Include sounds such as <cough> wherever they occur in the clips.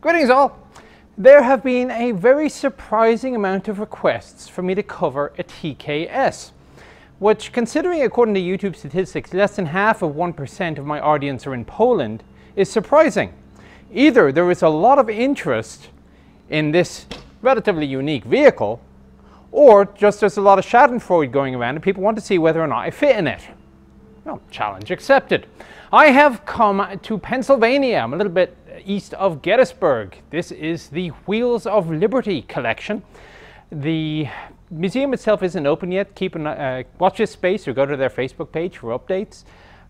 Greetings all! There have been a very surprising amount of requests for me to cover a TKS, which considering according to YouTube statistics less than half of 1% of my audience are in Poland, is surprising. Either there is a lot of interest in this relatively unique vehicle, or just there's a lot of schadenfreude going around and people want to see whether or not I fit in it. Well, challenge accepted. I have come to Pennsylvania. I'm a little bit east of Gettysburg. This is the Wheels of Liberty collection. The museum itself isn't open yet. Keep an, uh, watch this space or go to their Facebook page for updates.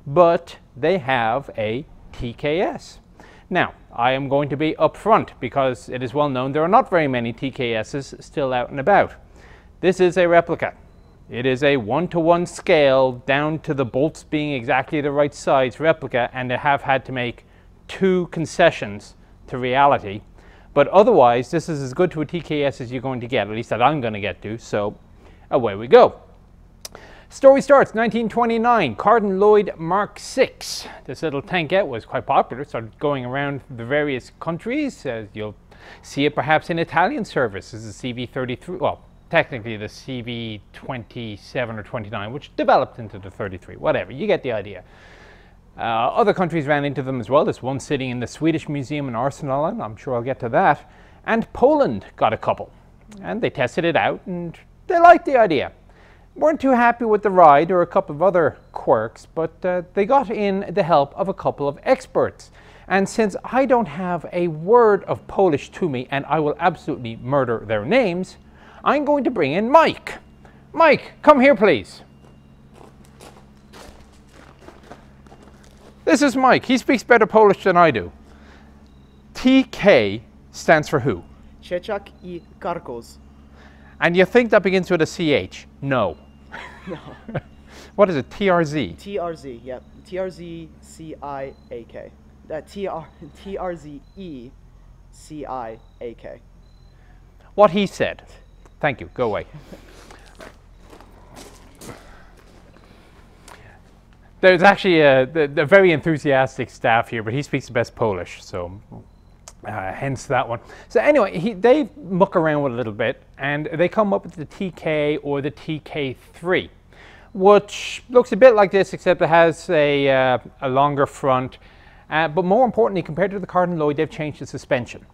But they have a TKS. Now, I am going to be upfront because it is well known there are not very many TKSs still out and about. This is a replica. It is a one-to-one -one scale down to the bolts being exactly the right size replica and they have had to make two concessions to reality. But otherwise, this is as good to a TKS as you're going to get, at least that I'm going to get to, so away we go. Story starts 1929, Carden-Lloyd Mark VI. This little tankette was quite popular, started going around the various countries. Uh, you'll see it perhaps in Italian service as a CV-33, well, technically the CV27 or 29, which developed into the 33, whatever, you get the idea. Uh, other countries ran into them as well. There's one sitting in the Swedish Museum in Arsenal, and I'm sure I'll get to that. And Poland got a couple. And they tested it out, and they liked the idea. Weren't too happy with the ride or a couple of other quirks, but uh, they got in the help of a couple of experts. And since I don't have a word of Polish to me, and I will absolutely murder their names, I'm going to bring in Mike. Mike, come here, please. This is Mike. He speaks better Polish than I do. TK stands for who? Trzeciak i Karkoz. And you think that begins with a CH? No. No. <laughs> <laughs> what is it? TRZ? TRZ, yep. TRZ C I A K. Uh, that TR TRZ E C I A K. What he said. Thank you. Go away. <laughs> There's actually a, a, a, very enthusiastic staff here, but he speaks the best Polish, so uh, hence that one. So anyway, he, they muck around with a little bit, and they come up with the TK or the TK3, which looks a bit like this, except it has a, uh, a longer front. Uh, but more importantly, compared to the Carden-Lloyd, they've changed the suspension.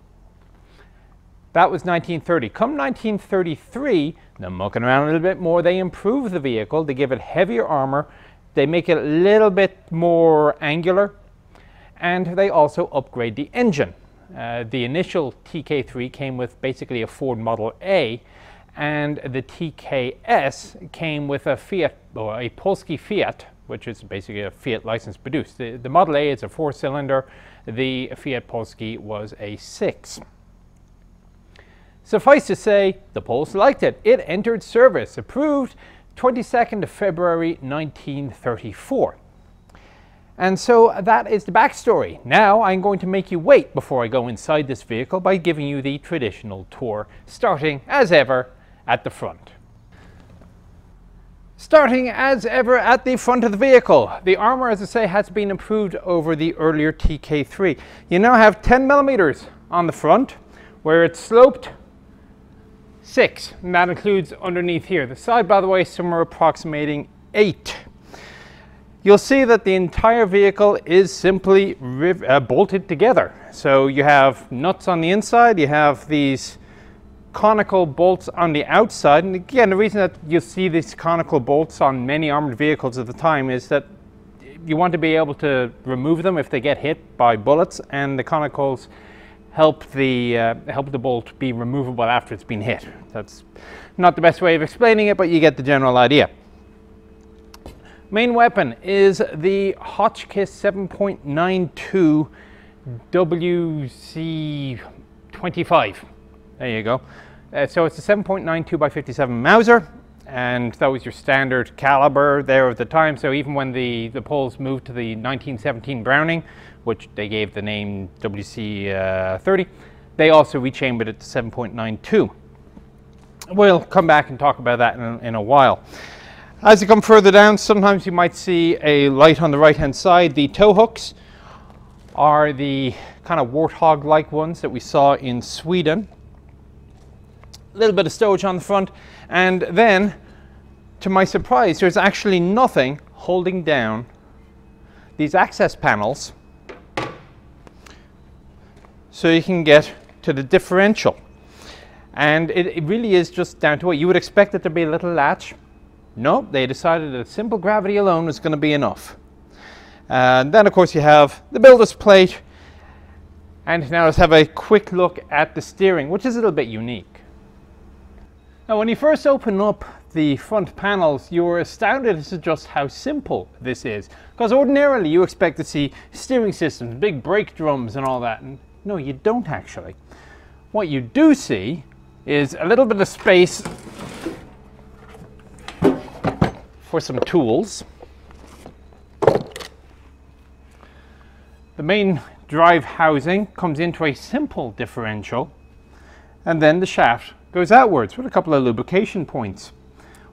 That was 1930. Come 1933, they're mucking around a little bit more. They improve the vehicle. They give it heavier armor. They make it a little bit more angular. And they also upgrade the engine. Uh, the initial TK3 came with basically a Ford Model A, and the TKS came with a Fiat, or a Polski Fiat, which is basically a Fiat license produced. The, the Model A is a four cylinder, the Fiat Polski was a six. Suffice to say, the Poles liked it. It entered service, approved 22nd of February 1934. And so that is the backstory. Now I'm going to make you wait before I go inside this vehicle by giving you the traditional tour, starting as ever at the front. Starting as ever at the front of the vehicle. The armor, as I say, has been improved over the earlier TK3. You now have 10 millimeters on the front, where it's sloped six, and that includes underneath here. The side, by the way, somewhere approximating eight. You'll see that the entire vehicle is simply uh, bolted together. So you have nuts on the inside, you have these conical bolts on the outside. And again, the reason that you see these conical bolts on many armored vehicles at the time is that you want to be able to remove them if they get hit by bullets and the conicals help the, uh, help the bolt be removable after it's been hit. That's not the best way of explaining it, but you get the general idea. Main weapon is the Hotchkiss 7.92 WZ25. There you go. Uh, so it's a 7.92 by 57 Mauser, and that was your standard caliber there at the time. So even when the, the Poles moved to the 1917 Browning, which they gave the name WZ30. Uh, they also rechambered it to 7.92. We'll come back and talk about that in, in a while. As you come further down, sometimes you might see a light on the right hand side. The tow hooks are the kind of warthog-like ones that we saw in Sweden. A little bit of stowage on the front, and then, to my surprise, there's actually nothing holding down these access panels so you can get to the differential. And it, it, really is just down to what you would expect it to be a little latch. No, they decided that simple gravity alone was going to be enough. And then, of course, you have the builder's plate. And now let's have a quick look at the steering, which is a little bit unique. Now, when you first open up the front panels, you're astounded as to just how simple this is. Because ordinarily you expect to see steering systems, big brake drums and all that. And no, you don't actually. What you do see is a little bit of space for some tools. The main drive housing comes into a simple differential and then the shaft goes outwards with a couple of lubrication points.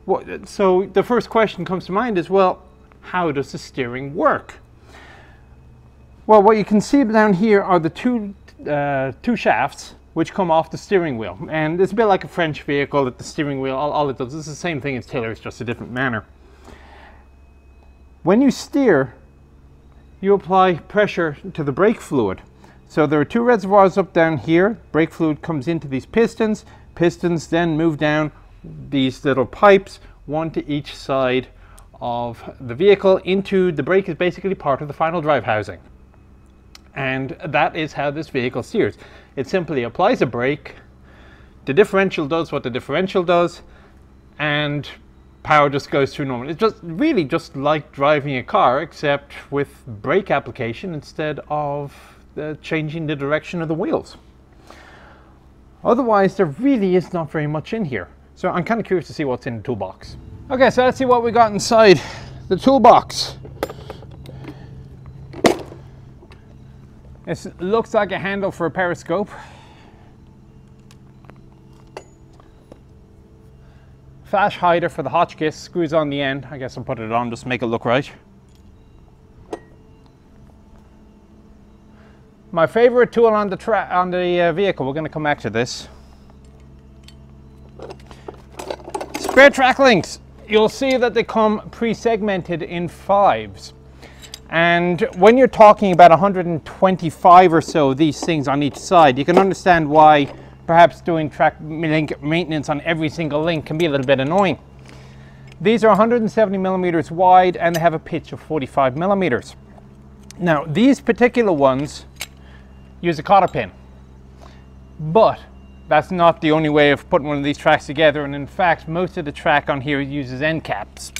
What, so the first question comes to mind is, well, how does the steering work? Well, what you can see down here are the two, uh, two shafts which come off the steering wheel. And it's a bit like a French vehicle that the steering wheel, all, all it does is the same thing as tiller, it's just a different manner. When you steer, you apply pressure to the brake fluid. So there are two reservoirs up down here. Brake fluid comes into these pistons. Pistons then move down these little pipes, one to each side of the vehicle into the brake is basically part of the final drive housing. And that is how this vehicle steers. It simply applies a brake, the differential does what the differential does, and power just goes through normal. It's just really just like driving a car, except with brake application instead of uh, changing the direction of the wheels. Otherwise, there really is not very much in here. So I'm kind of curious to see what's in the toolbox. Okay, so let's see what we got inside the toolbox. It looks like a handle for a periscope. Flash hider for the Hotchkiss, screws on the end. I guess I'll put it on just to make it look right. My favorite tool on the, track on the uh, vehicle, we're going to come back to this. Spare track links. You'll see that they come pre-segmented in fives. And when you're talking about 125 or so of these things on each side, you can understand why perhaps doing track link maintenance on every single link can be a little bit annoying. These are 170 millimeters wide and they have a pitch of 45 millimeters. Now, these particular ones use a cotter pin. But that's not the only way of putting one of these tracks together. And in fact, most of the track on here uses end caps.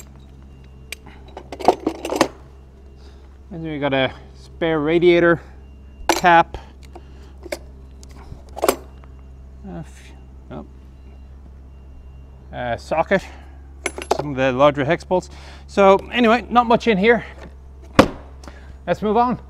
And then we got a spare radiator cap. Uh, oh. uh, socket, some of the larger hex bolts. So anyway, not much in here. Let's move on.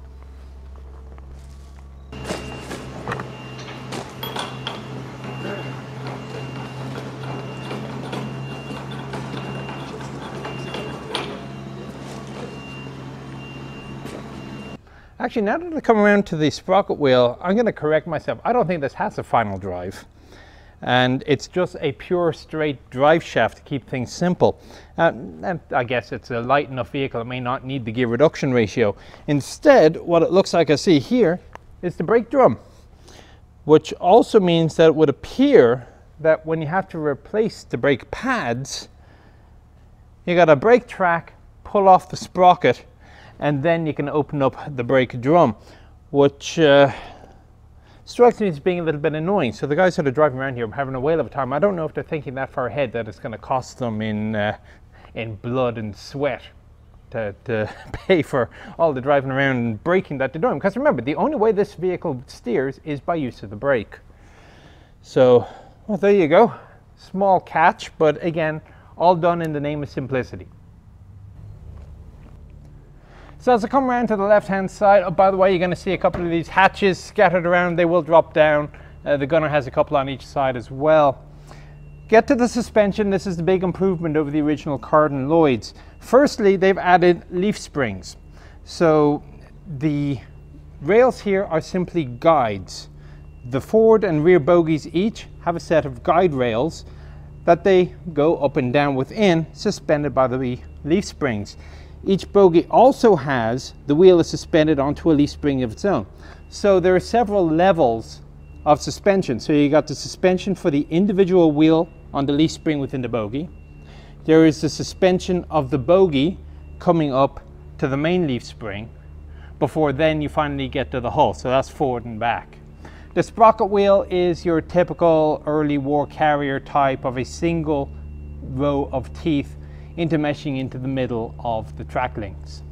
Actually, now that I come around to the sprocket wheel, I'm going to correct myself. I don't think this has a final drive. And it's just a pure straight drive shaft to keep things simple. Uh, and I guess it's a light enough vehicle, it may not need the gear reduction ratio. Instead, what it looks like I see here is the brake drum, which also means that it would appear that when you have to replace the brake pads, you got a break track, pull off the sprocket, and then you can open up the brake drum, which uh, strikes me as being a little bit annoying. So the guys that are driving around here are having a whale of a time. I don't know if they're thinking that far ahead that it's going to cost them in, uh, in blood and sweat to, to <laughs> pay for all the driving around and braking that they're doing. Because remember, the only way this vehicle steers is by use of the brake. So, well, there you go. Small catch, but again, all done in the name of simplicity. So as I come around to the left hand side, oh, by the way, you're going to see a couple of these hatches scattered around. They will drop down. Uh, the gunner has a couple on each side as well. Get to the suspension. This is the big improvement over the original Carden Lloyds. Firstly, they've added leaf springs. So the rails here are simply guides. The forward and rear bogies each have a set of guide rails that they go up and down within, suspended by the leaf springs. Each bogie also has the wheel is suspended onto a leaf spring of its own. So there are several levels of suspension. So you got the suspension for the individual wheel on the leaf spring within the bogie. There is the suspension of the bogie coming up to the main leaf spring before then you finally get to the hull. So that's forward and back. The sprocket wheel is your typical early war carrier type of a single row of teeth intermeshing into the middle of the track links.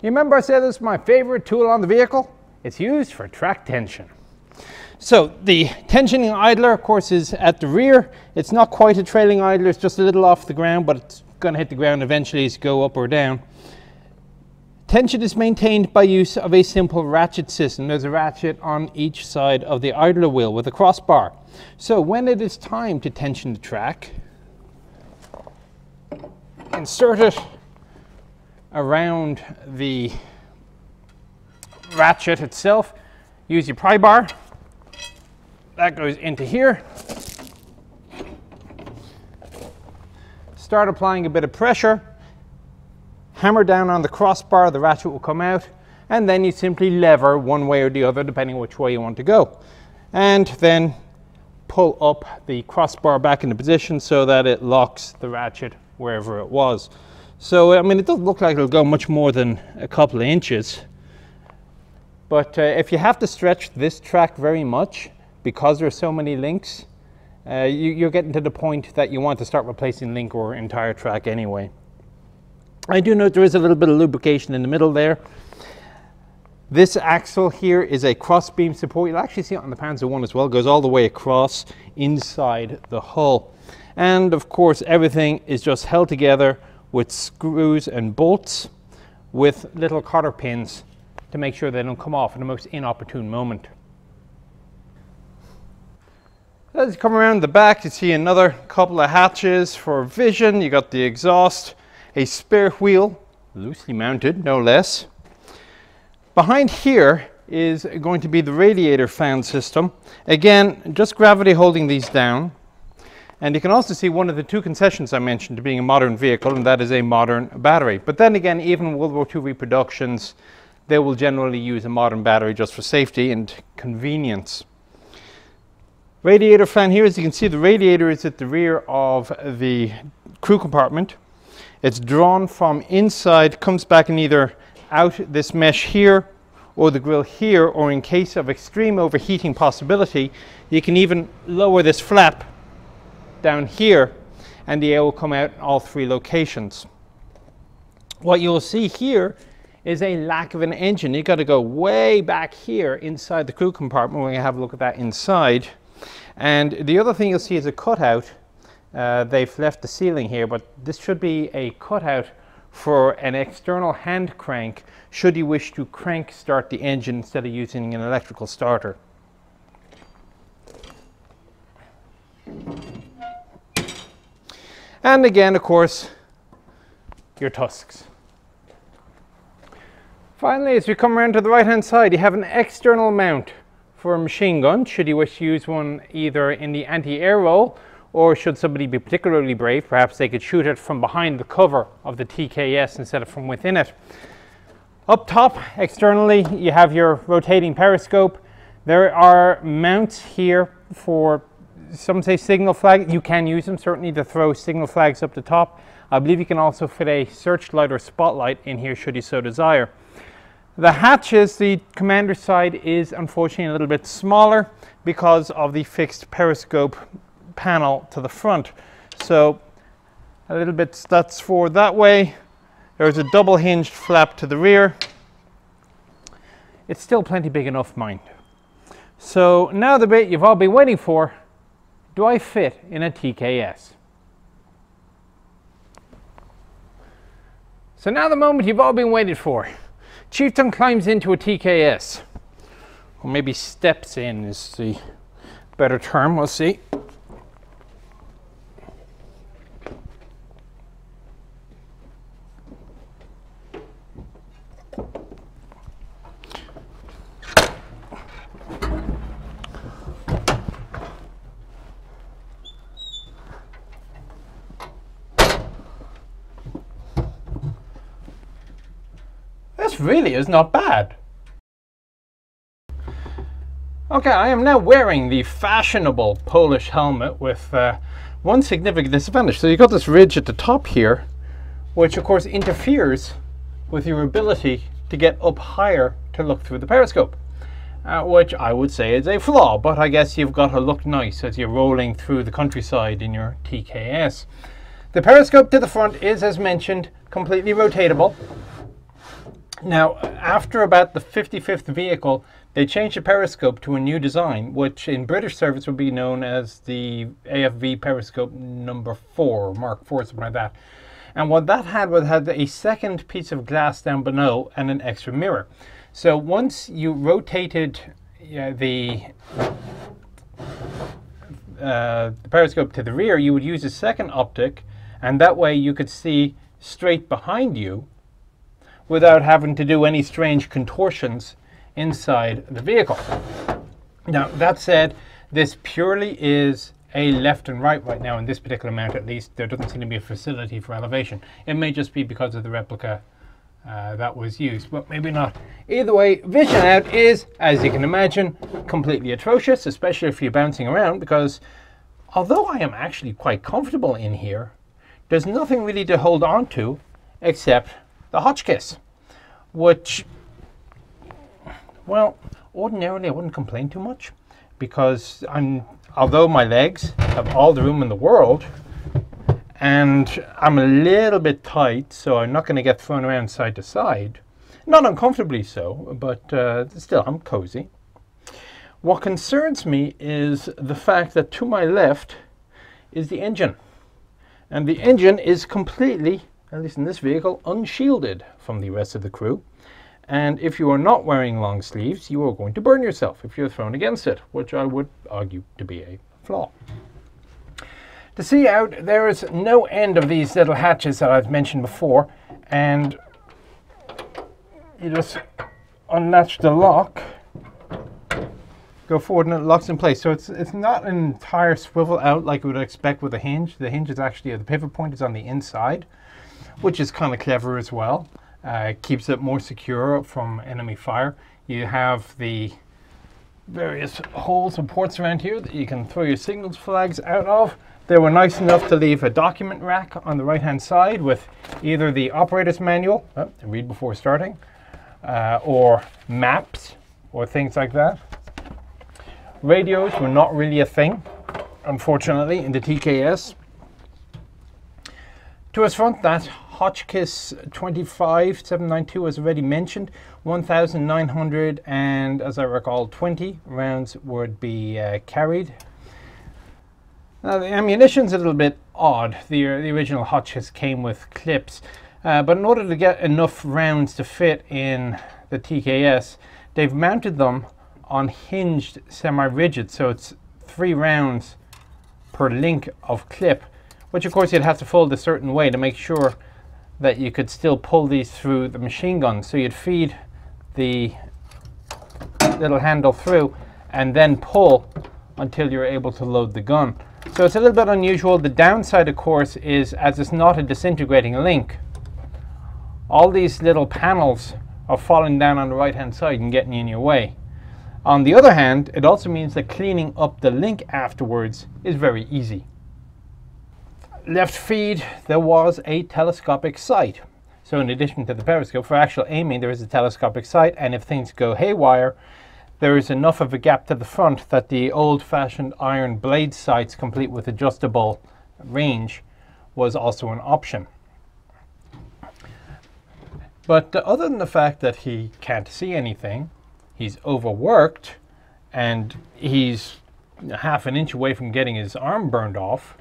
You remember I said this is my favorite tool on the vehicle? It's used for track tension. So the tensioning idler, of course, is at the rear. It's not quite a trailing idler, it's just a little off the ground, but it's going to hit the ground eventually as you go up or down. Tension is maintained by use of a simple ratchet system. There's a ratchet on each side of the idler wheel with a crossbar. So when it is time to tension the track, insert it around the ratchet itself. Use your pry bar. That goes into here. Start applying a bit of pressure. Hammer down on the crossbar, the ratchet will come out. And then you simply lever one way or the other, depending which way you want to go. And then pull up the crossbar back into position so that it locks the ratchet wherever it was. So, I mean, it doesn't look like it'll go much more than a couple of inches. But uh, if you have to stretch this track very much, because there are so many links, uh, you, are getting to the point that you want to start replacing link or entire track anyway. I do note there is a little bit of lubrication in the middle there. This axle here is a cross beam support. You'll actually see it on the Panzer one as well. It goes all the way across inside the hull. And of course, everything is just held together with screws and bolts with little cotter pins to make sure they don't come off in the most inopportune moment. As you come around the back, you see another couple of hatches for vision. You got the exhaust, a spare wheel, loosely mounted, no less. Behind here is going to be the radiator fan system. Again, just gravity holding these down. And you can also see one of the two concessions I mentioned to being a modern vehicle, and that is a modern battery. But then again, even World War II reproductions they will generally use a modern battery just for safety and convenience. Radiator fan here, as you can see, the radiator is at the rear of the crew compartment. It's drawn from inside, comes back in either out this mesh here or the grill here, or in case of extreme overheating possibility, you can even lower this flap down here and the air will come out in all three locations. What you'll see here is a lack of an engine. You've got to go way back here inside the crew compartment. We're going to have a look at that inside. And the other thing you'll see is a cutout. Uh, they've left the ceiling here, but this should be a cutout for an external hand crank should you wish to crank start the engine instead of using an electrical starter. And again, of course, your tusks. Finally, as we come around to the right hand side, you have an external mount for a machine gun, should you wish to use one either in the anti-air role or should somebody be particularly brave, perhaps they could shoot it from behind the cover of the TKS instead of from within it. Up top, externally, you have your rotating periscope. There are mounts here for, some say signal flag. You can use them certainly to throw signal flags up the top. I believe you can also fit a searchlight or spotlight in here should you so desire. The hatches, the commander side is unfortunately a little bit smaller because of the fixed periscope panel to the front. So a little bit that's for that way. There's a double hinged flap to the rear. It's still plenty big enough, mind. So now the bit you've all been waiting for, do I fit in a TKS? So now the moment you've all been waiting for. Chieftain climbs into a TKS. Or maybe steps in is the better term, we'll see. Really is not bad. Okay, I am now wearing the fashionable Polish helmet with uh, one significant disadvantage. So you've got this ridge at the top here, which of course interferes with your ability to get up higher to look through the periscope. Uh, which I would say is a flaw, but I guess you've got to look nice as you're rolling through the countryside in your TKS. The periscope to the front is, as mentioned, completely rotatable. Now, after about the 55th vehicle, they changed the periscope to a new design, which in British service would be known as the AFV periscope number 4, Mark 4, something like that. And what that had was had a second piece of glass down below and an extra mirror. So once you rotated the, uh, the periscope to the rear, you would use a second optic, and that way you could see straight behind you without having to do any strange contortions inside the vehicle. Now, that said, this purely is a left and right right now in this particular mount at least. There doesn't seem to be a facility for elevation. It may just be because of the replica uh, that was used, but maybe not. Either way, vision out is, as you can imagine, completely atrocious, especially if you're bouncing around, because although I am actually quite comfortable in here, there's nothing really to hold on to except the Hotchkiss, which, well, ordinarily I wouldn't complain too much because I'm, although my legs have all the room in the world, and I'm a little bit tight, so I'm not going to get thrown around side to side. Not uncomfortably so, but uh, still, I'm cozy. What concerns me is the fact that to my left is the engine. And the engine is completely, at least in this vehicle, unshielded from the rest of the crew. And if you are not wearing long sleeves, you are going to burn yourself if you're thrown against it, which I would argue to be a flaw. To see out, there is no end of these little hatches that I've mentioned before, and you just unlatch the lock, go forward, and it locks in place. So it's it's not an entire swivel out like you would expect with a hinge. The hinge is actually the pivot point is on the inside, which is kind of clever as well. Uh, keeps it more secure from enemy fire. You have the various holes and ports around here that you can throw your signals flags out of. They were nice enough to leave a document rack on the right hand side with either the operator's manual, oh, read before starting, uh, or maps or things like that. Radios were not really a thing, unfortunately, in the TKS. To its front, that Hotchkiss 25792 as already mentioned, 1,900 and as I recall 20 rounds would be uh, carried. Now the ammunition's a little bit odd. The, uh, the original Hotchkiss came with clips, uh, but in order to get enough rounds to fit in the TKS, they've mounted them on hinged semi-rigid, so it's three rounds per link of clip, which of course you'd have to fold a certain way to make sure that you could still pull these through the machine gun. So you'd feed the little handle through and then pull until you're able to load the gun. So it's a little bit unusual. The downside, of course, is as it's not a disintegrating link, all these little panels are falling down on the right hand side and getting in your way. On the other hand, it also means that cleaning up the link afterwards is very easy. Left feed, there was a telescopic sight. So in addition to the periscope, for actual aiming, there is a telescopic sight, and if things go haywire, there is enough of a gap to the front that the old-fashioned iron blade sights complete with adjustable range was also an option. But other than the fact that he can't see anything, he's overworked, and he's half an inch away from getting his arm burned off,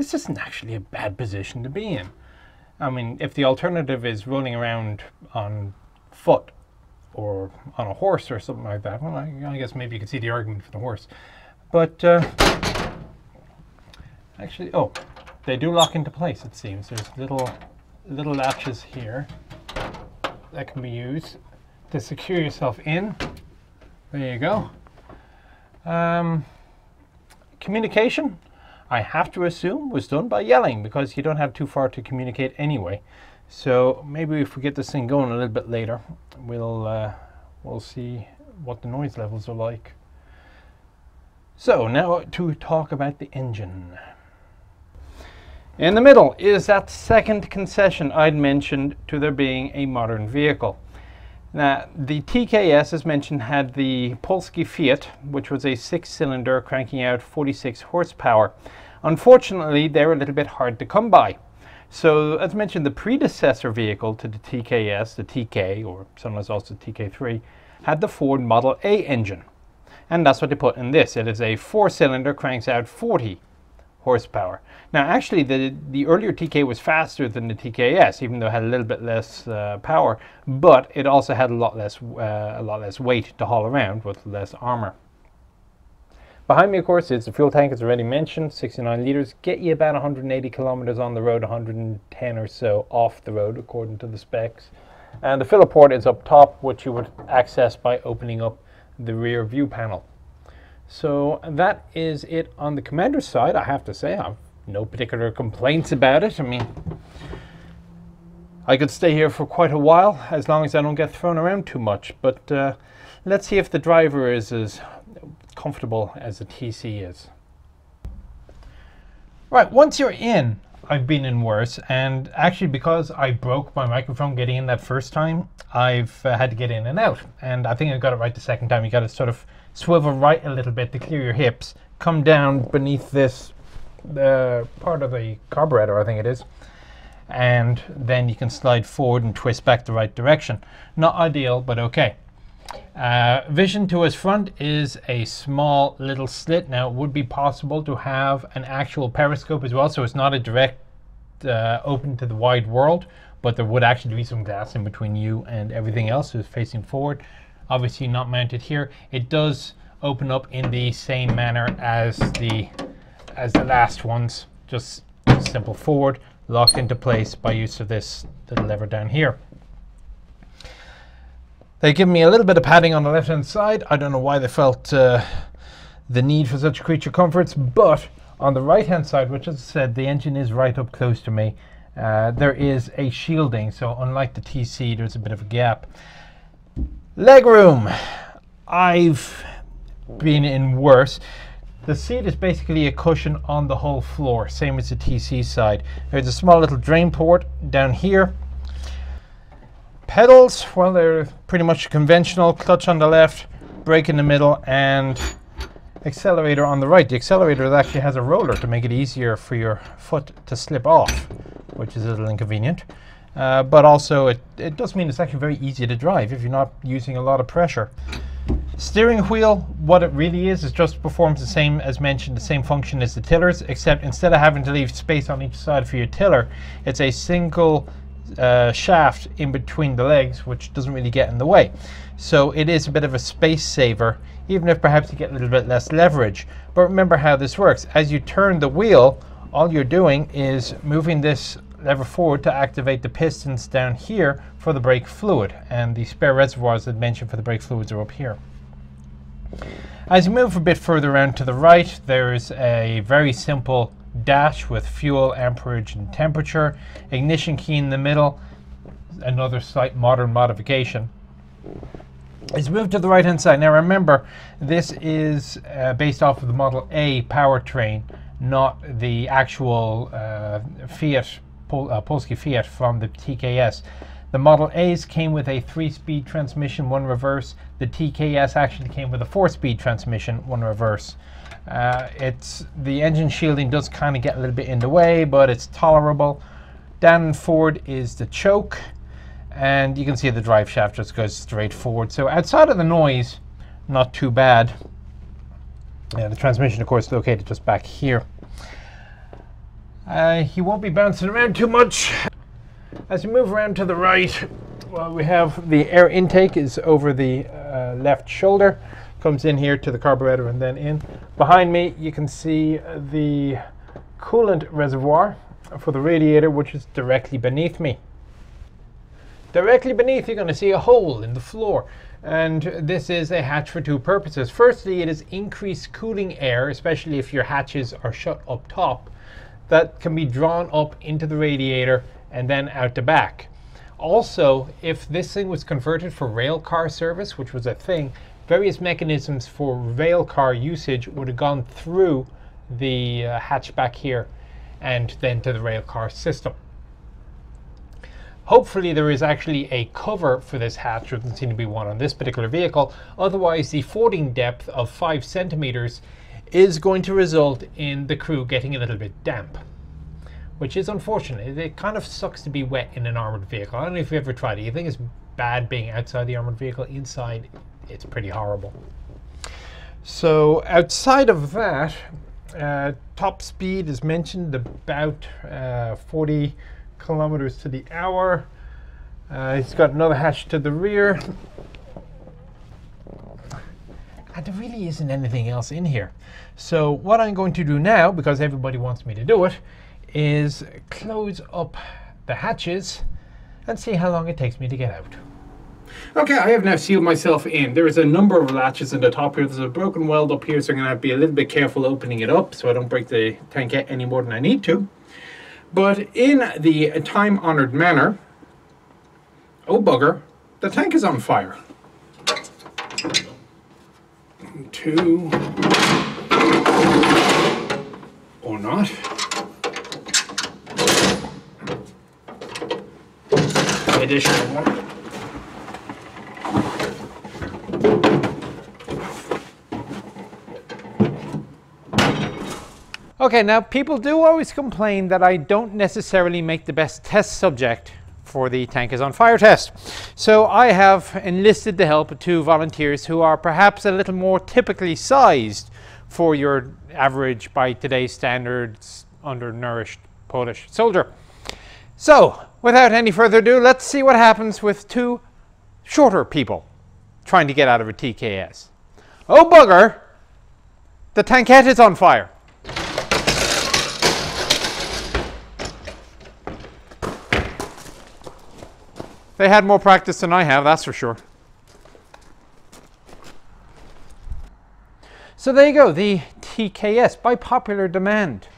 this isn't actually a bad position to be in. I mean, if the alternative is rolling around on foot or on a horse or something like that. Well, I, I guess maybe you could see the argument for the horse. But uh, actually, oh, they do lock into place, it seems. There's little, little latches here that can be used to secure yourself in. There you go. Um, communication, I have to assume, was done by yelling because you don't have too far to communicate anyway. So maybe if we get this thing going a little bit later, we'll uh, we'll see what the noise levels are like. So now to talk about the engine. In the middle is that second concession I'd mentioned to there being a modern vehicle. Now, the TKS, as mentioned, had the Polski Fiat, which was a six-cylinder cranking out 46 horsepower. Unfortunately, they're a little bit hard to come by. So, as mentioned, the predecessor vehicle to the TKS, the TK, or sometimes also TK3, had the Ford Model A engine. And that's what they put in this. It is a four-cylinder, cranks out 40 horsepower. Now, actually, the, the earlier TK was faster than the TKS, even though it had a little bit less uh, power, but it also had a lot less uh, a lot less weight to haul around with less armor. Behind me, of course, is the fuel tank, as already mentioned, 69 liters, get you about 180 kilometers on the road, 110 or so off the road, according to the specs. And the filler port is up top, which you would access by opening up the rear view panel. So that is it on the commander's side. I have to say, I've no particular complaints about it. I mean, I could stay here for quite a while as long as I don't get thrown around too much. But uh, let's see if the driver is as comfortable as the TC is. Right, once you're in, I've been in worse, and actually because I broke my microphone getting in that first time, I've uh, had to get in and out. And I think I got it right the second time. You got to sort of swivel right a little bit to clear your hips, come down beneath this uh, part of the carburetor, I think it is, and then you can slide forward and twist back the right direction. Not ideal, but okay. Uh, vision to his front is a small little slit. Now, it would be possible to have an actual periscope as well, so it's not a direct uh, open to the wide world, but there would actually be some glass in between you and everything else who's facing forward. Obviously not mounted here. It does open up in the same manner as the as the last ones. Just simple forward, locked into place by use of this little lever down here. They give me a little bit of padding on the left hand side. I don't know why they felt uh, the need for such creature comforts, but on the right hand side, which as I said, the engine is right up close to me, uh, there is a shielding. So unlike the TC, there's a bit of a gap. Leg room. I've been in worse. The seat is basically a cushion on the whole floor, same as the TC side. There's a small little drain port down here. Pedals, well, they're pretty much conventional. Clutch on the left, brake in the middle, and accelerator on the right. The accelerator actually has a roller to make it easier for your foot to slip off, which is a little inconvenient. Uh, but also, it, it does mean it's actually very easy to drive if you're not using a lot of pressure. Steering wheel, what it really is, is just performs the same, as mentioned, the same function as the tillers, except instead of having to leave space on each side for your tiller, it's a single uh, shaft in between the legs, which doesn't really get in the way. So it is a bit of a space saver, even if perhaps you get a little bit less leverage. But remember how this works. As you turn the wheel, all you're doing is moving this lever forward to activate the pistons down here for the brake fluid. And the spare reservoirs that mentioned for the brake fluids are up here. As you move a bit further around to the right, there's a very simple dash with fuel, amperage, and temperature. Ignition key in the middle, another slight modern modification. As you move to the right hand side, now remember, this is uh, based off of the Model A powertrain, not the actual uh, Fiat, Pol uh, Polski Fiat from the TKS. The Model A's came with a three-speed transmission, one reverse. The TKS actually came with a four-speed transmission, one reverse. Uh, it's the engine shielding does kind of get a little bit in the way, but it's tolerable. And forward is the choke, and you can see the drive shaft just goes straight forward. So outside of the noise, not too bad. Yeah, the transmission, of course, is located just back here. Uh, he won't be bouncing around too much. As you move around to the right, well, we have the air intake is over the uh, left shoulder, comes in here to the carburetor and then in. Behind me, you can see the coolant reservoir for the radiator, which is directly beneath me. Directly beneath, you're going to see a hole in the floor. And this is a hatch for two purposes. Firstly, it is increased cooling air, especially if your hatches are shut up top, that can be drawn up into the radiator and then out the back. Also, if this thing was converted for rail car service, which was a thing, various mechanisms for rail car usage would have gone through the uh, hatchback here and then to the rail car system. Hopefully there is actually a cover for this hatch. There doesn't seem to be one on this particular vehicle. Otherwise, the fording depth of five centimeters is going to result in the crew getting a little bit damp, which is unfortunate. It kind of sucks to be wet in an armored vehicle. I don't know if you've ever tried it. You think it's bad being outside the armored vehicle. Inside, it's pretty horrible. So outside of that, uh, top speed is mentioned about uh, 40 kilometers to the hour. Uh, it's got another hatch to the rear. There really isn't anything else in here. So what I'm going to do now, because everybody wants me to do it, is close up the hatches and see how long it takes me to get out. Okay, I have now sealed myself in. There is a number of latches in the top here. There's a broken weld up here, so I'm going to, have to be a little bit careful opening it up so I don't break the tank any more than I need to. But in the time-honored manner, oh bugger, the tank is on fire. Two, or not. Additional one. Okay, now people do always complain that I don't necessarily make the best test subject for the tank is on fire test. So I have enlisted the help of two volunteers who are perhaps a little more typically sized for your average, by today's standards, undernourished Polish soldier. So, without any further ado, let's see what happens with two shorter people trying to get out of a TKS. Oh bugger! The tankette is on fire. They had more practice than I have, that's for sure. So there you go, the TKS by popular demand.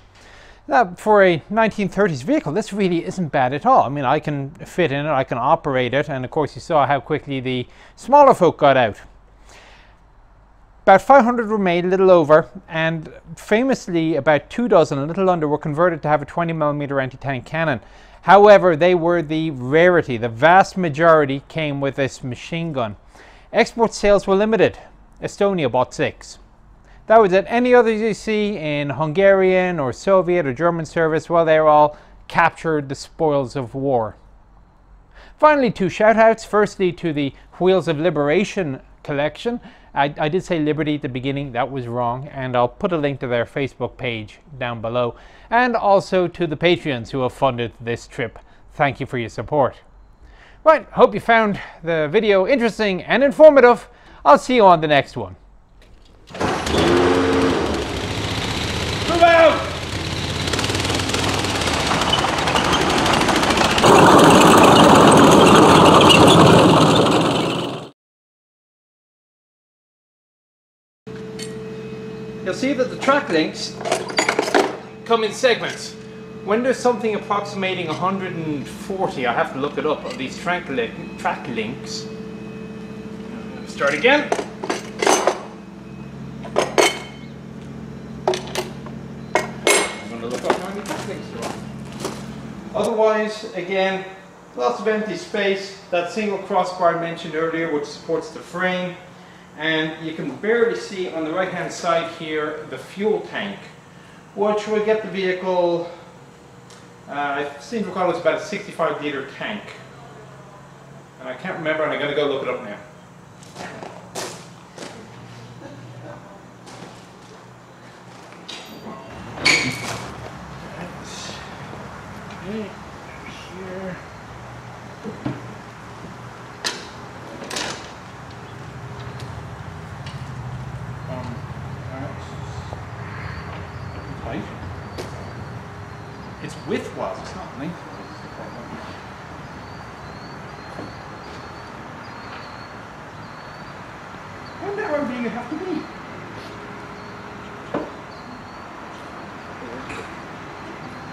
Now, for a 1930s vehicle, this really isn't bad at all. I mean, I can fit in it, I can operate it, and of course you saw how quickly the smaller folk got out. About 500 were made, a little over, and famously about two dozen, a little under, were converted to have a 20mm anti-tank cannon. However, they were the rarity. The vast majority came with this machine gun. Export sales were limited. Estonia bought six. That was it. Any others you see in Hungarian or Soviet or German service, well, they're all captured the spoils of war. Finally, two shoutouts. Firstly, to the Wheels of Liberation collection. I, I, did say Liberty at the beginning, that was wrong, and I'll put a link to their Facebook page down below. And also to the Patreons who have funded this trip. Thank you for your support. Right, hope you found the video interesting and informative. I'll see you on the next one. You'll see that the track links come in segments. When there's something approximating 140, I have to look it up, of these track, li track links. Start again. I'm going to look up how many track links there are. Otherwise, again, lots of empty space. That single crossbar I mentioned earlier, which supports the frame, and you can barely see on the right hand side here the fuel tank. Which will get the vehicle? Uh, I seem to recall it's about a 65 litre tank. And I can't remember and I'm going to go look it up now here It's width-wise, it's not length-wise. How do you have to be?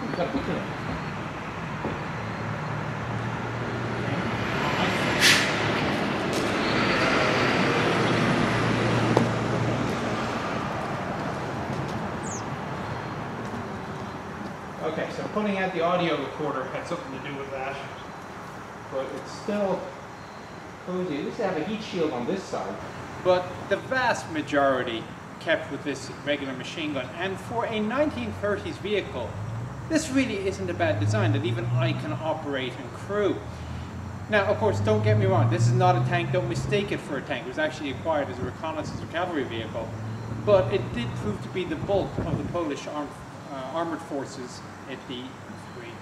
You've got to put it putting out the audio recorder had something to do with that. But it's still oh, cozy. At least have a heat shield on this side. But the vast majority kept with this regular machine gun. And for a 1930s vehicle, this really isn't a bad design that even I can operate and crew. Now, of course, don't get me wrong, this is not a tank, don't mistake it for a tank. It was actually acquired as a reconnaissance or cavalry vehicle. But it did prove to be the bulk of the Polish armed, uh, armored forces at the Great